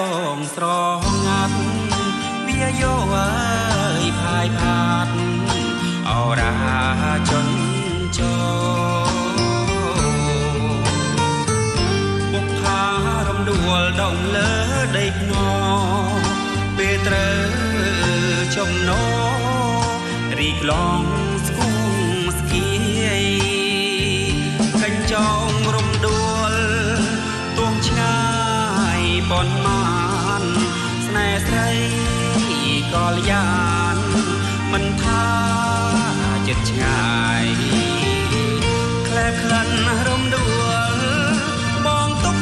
តងស្រងាត់វាយោអើយផាយផាត់អរាចនចោបុកផារំដួលដងលើដីភ្នំពេលត្រូវចំណោរីកឡង កលយានមិនថាចិត្តឆ្ងាយក្លែបក្លិនរំដួលបងទុក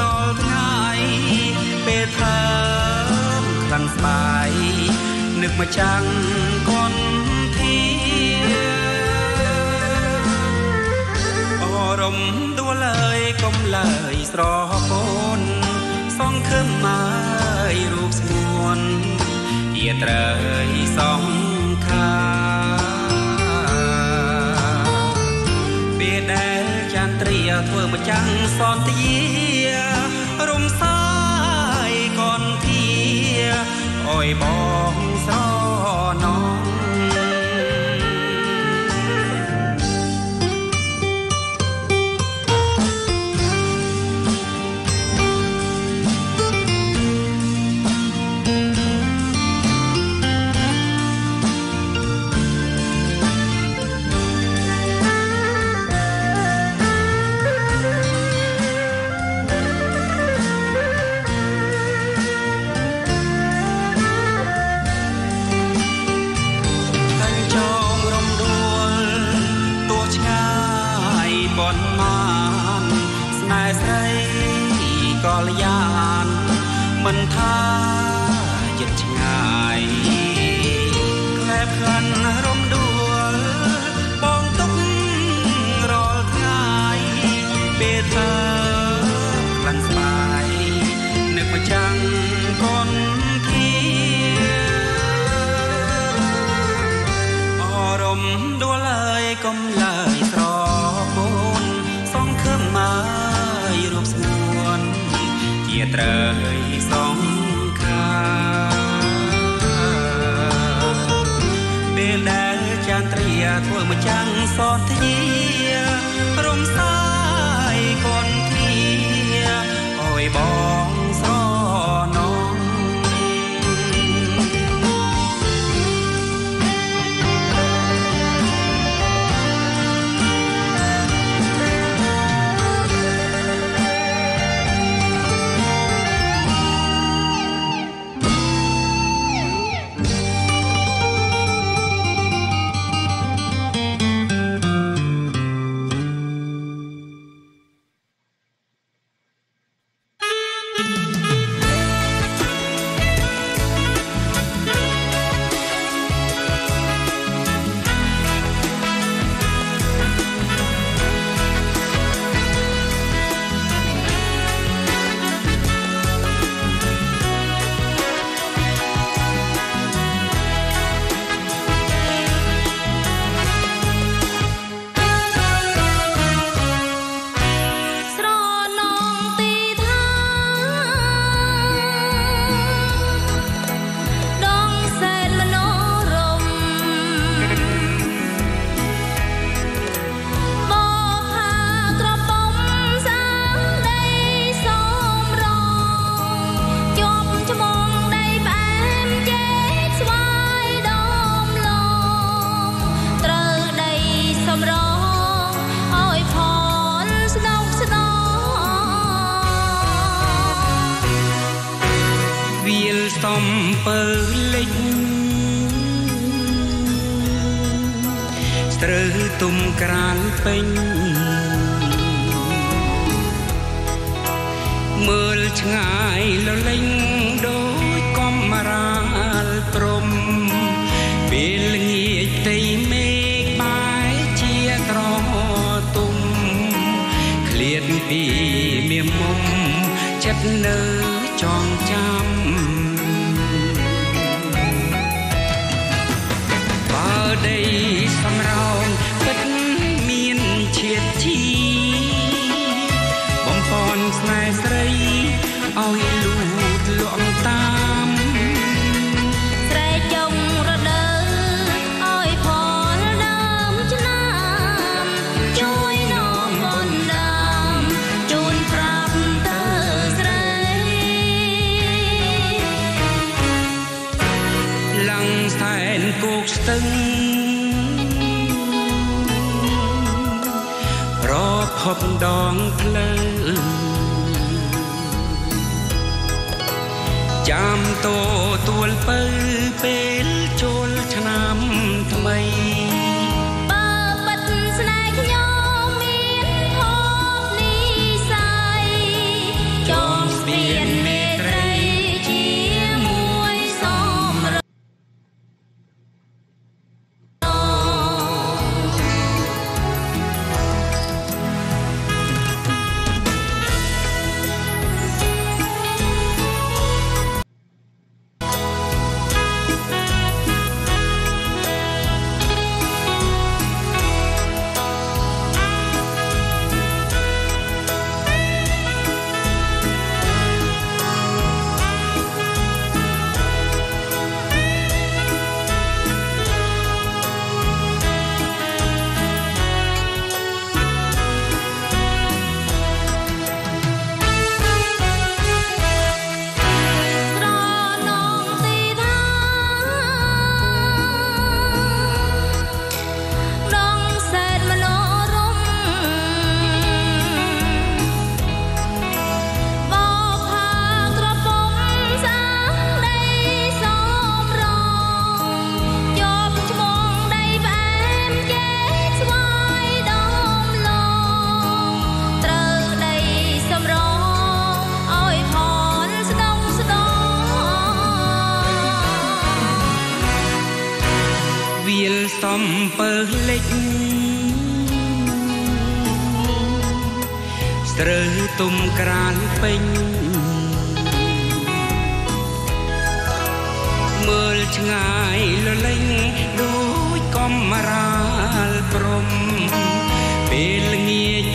រាល់ថ្ងៃពេលថើមខ្លាំងស្បាយនឹកមកចាំងកនធាអរំដួលអើយកុំឡើយស្រពូនសងខឹមមក រូបស្ងួនជាត្រូវសងខាពេលដែលចាន់ត្រាធ្វើមកចាំងសន្ធារំសាយកនធាអយបងស្រណ កុំឡើយស្រពូនសងខឹមមករូបស្ងួនជាត្រូវសងខាពេលដែលចានត្រាធ្វើមកចាំងសនធា ពើលិចស្រើទុំក្រានពេញមើលឆ្ងាយលលេងដូចកំរាលព្រំពេលងាយទីមេឃបាយជាត្រទុំឃ្លាតពីមៀមមុំចិត្តនៅ days ដងផ្លូវចាំតោទួលពៅពេលចូលឆ្នាំថ្មី ពេញមើលឆ្ងាយលលេងដូចកំរាលព្រំពេលល្ងាច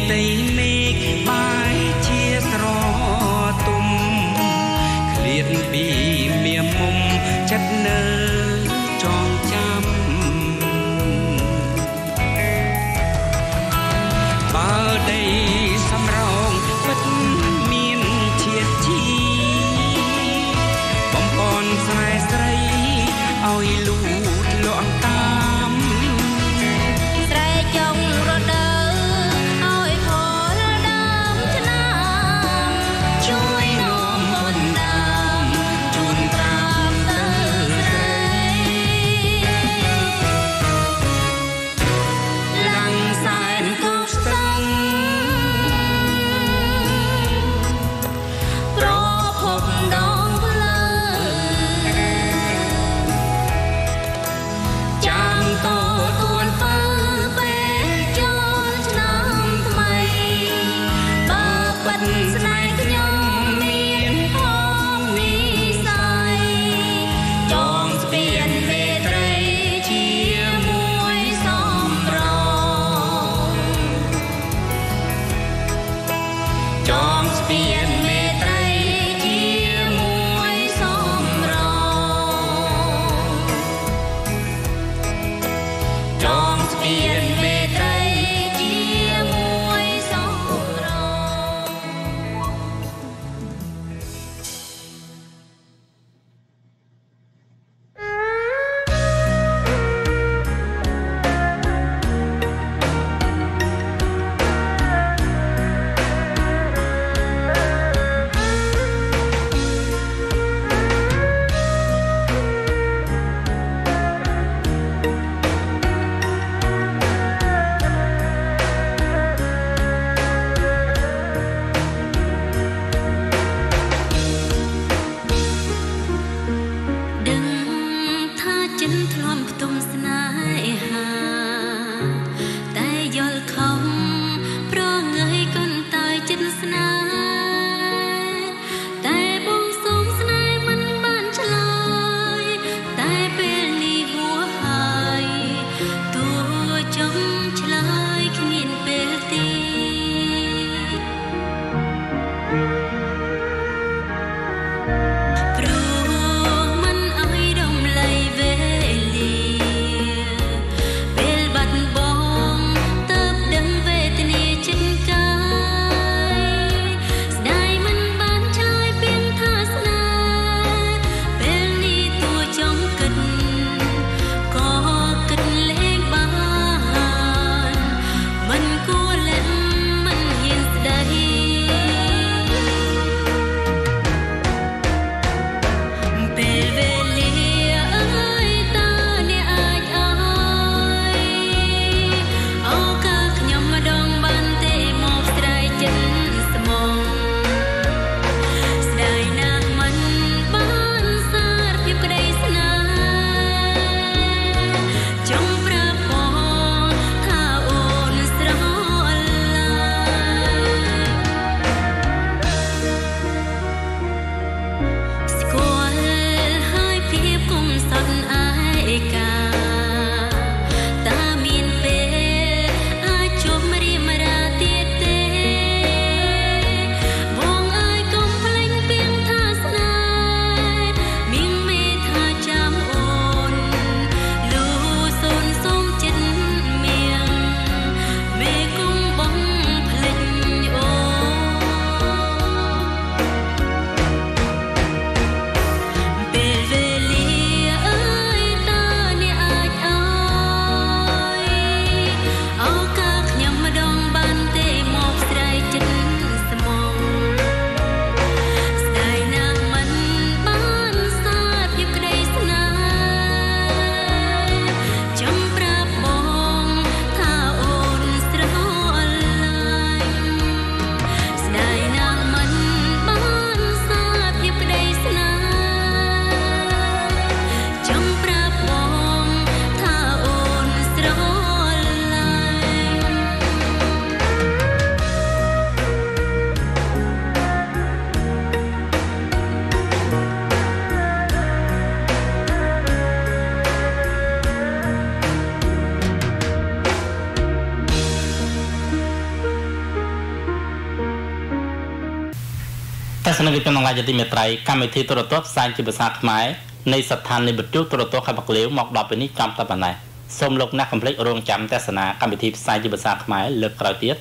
កជនទាំងឡាយជាទីមេត្រីកម្មវិធីទូរទស្សន៍ផ្សាយជាភាសាខ្មែរនៃស្ថានីយ៍វិទ្យុទូរទស្សន៍ខេត្តបកលៀវមកដល់ពេលនេះចំតែប៉ុណ្ណេះសូមលោកអ្នកកុំភ្លេចរងចាំទស្សនាកម្មវិធីផ្សាយជាភាសាខ្មែរលើកក្រោយទៀត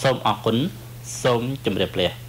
សូមអរគុណសូមជម្រាបលា